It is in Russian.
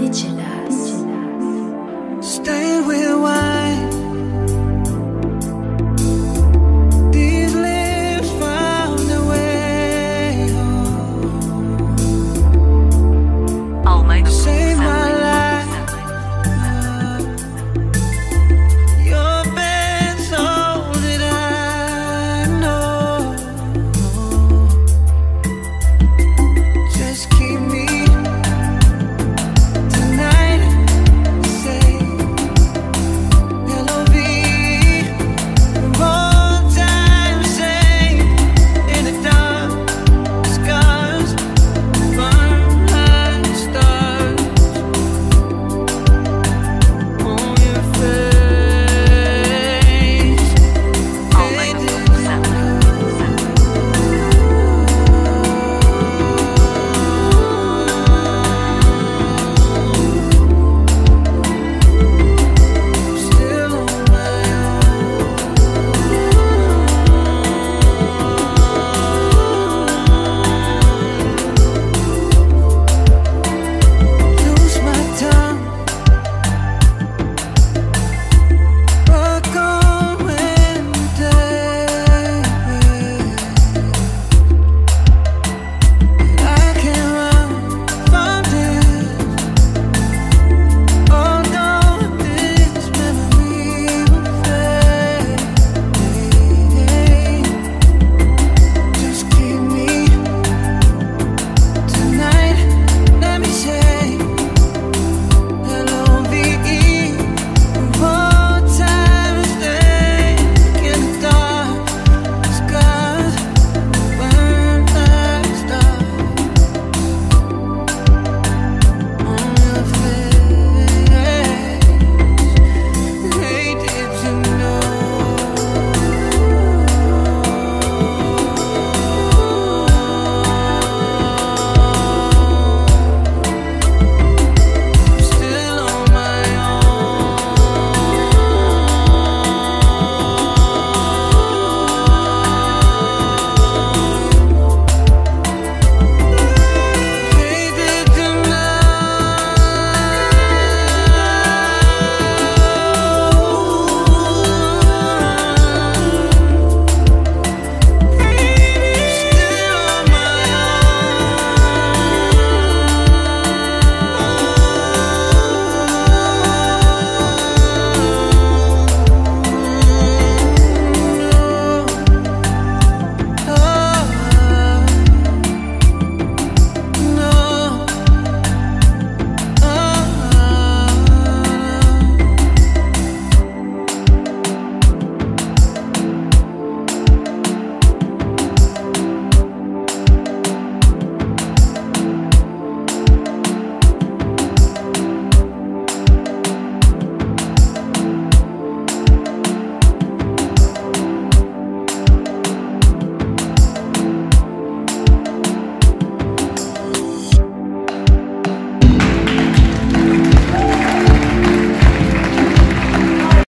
вечер.